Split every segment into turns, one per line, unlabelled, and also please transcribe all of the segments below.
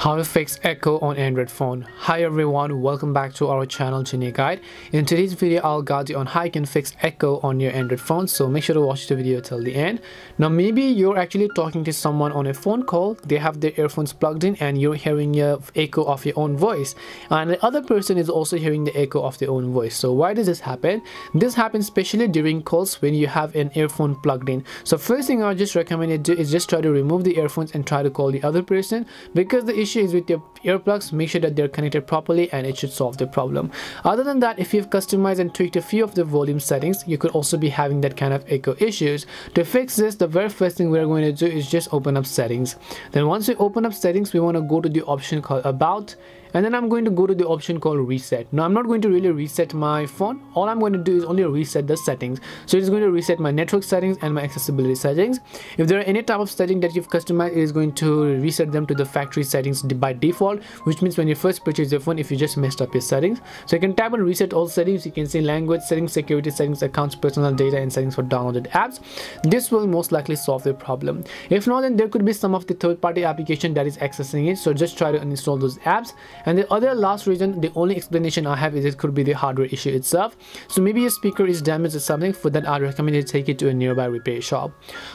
how to fix echo on android phone. Hi everyone. Welcome back to our channel genie guide. In today's video i'll guide you on how you can fix echo on your android phone so make sure to watch the video till the end. Now maybe you're actually talking to someone on a phone call. They have their earphones plugged in and you're hearing your echo of your own voice. And the other person is also hearing the echo of their own voice. So why does this happen? This happens especially during calls when you have an earphone plugged in. So first thing i just recommend you do is just try to remove the earphones and try to call the other person because the issue issue is with your earplugs make sure that they're connected properly and it should solve the problem. Other than that if you've customized and tweaked a few of the volume settings you could also be having that kind of echo issues. To fix this the very first thing we're going to do is just open up settings. Then once we open up settings we want to go to the option called about and then I'm going to go to the option called reset. Now I'm not going to really reset my phone. All I'm going to do is only reset the settings. So it's going to reset my network settings and my accessibility settings. If there are any type of setting that you've customized it is going to reset them to the factory settings by default which means when you first purchase your phone if you just messed up your settings. So you can tap on reset all settings. You can see language settings security settings accounts personal data and settings for downloaded apps. This will most likely solve the problem. If not then there could be some of the third-party application that is accessing it. So just try to uninstall those apps. And the other last reason the only explanation i have is it could be the hardware issue itself. So maybe your speaker is damaged or something. For that i recommend you take it to a nearby repair shop.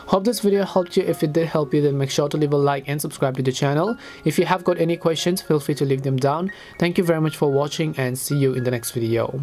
Hope this video helped you. If it did help you then make sure to leave a like and subscribe to the channel. If you have got any questions feel free to leave them down. Thank you very much for watching and see you in the next video